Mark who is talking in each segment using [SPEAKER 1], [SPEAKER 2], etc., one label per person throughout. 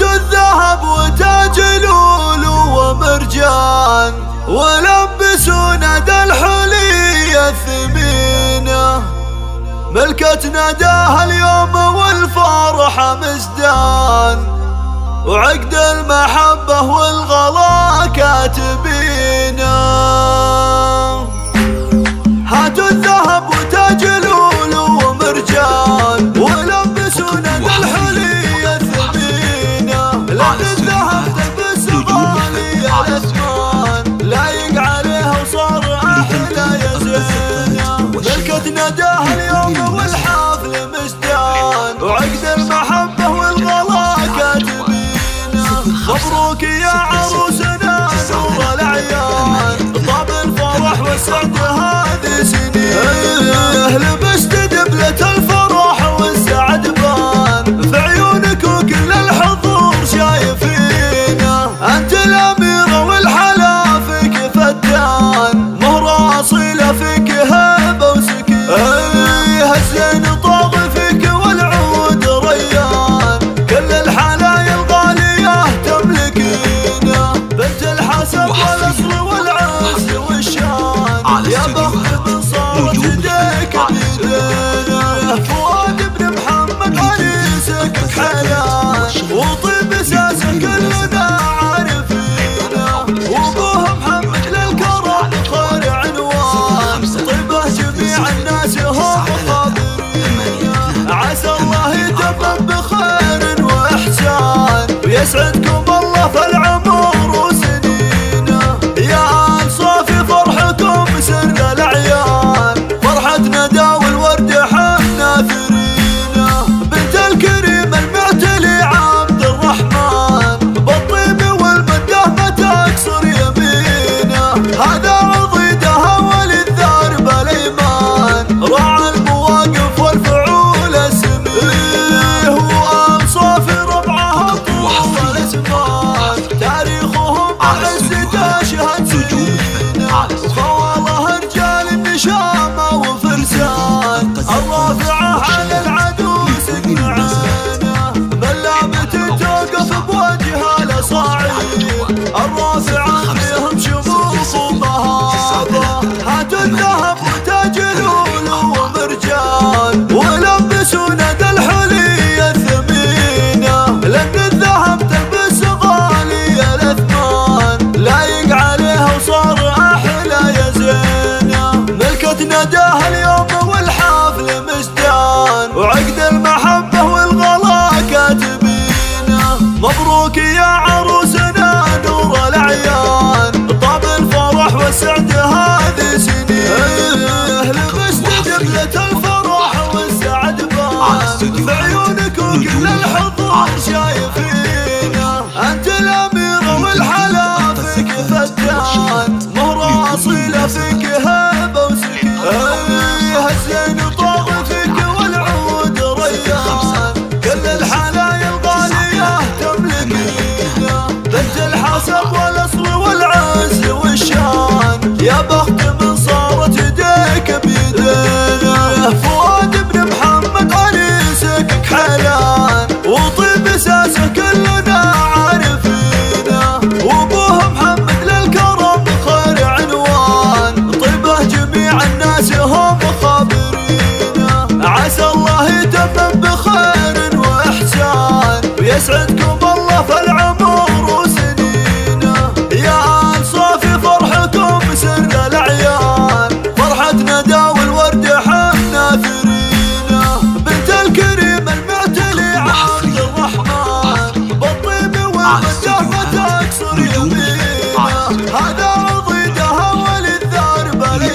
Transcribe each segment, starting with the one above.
[SPEAKER 1] الذهب وتاج لولو ومرجان ولبسوا ندى الحلي الثمينة ملكة نداها اليوم والفرحة مزدان وعقد المحبة والغلا كاتبينه هاتوا It's like the وطيب ساسه كلنا عارفينه. وابوه محمد للكرم خير عنوان. طيبه جميع الناس هو honest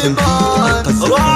[SPEAKER 1] تنكي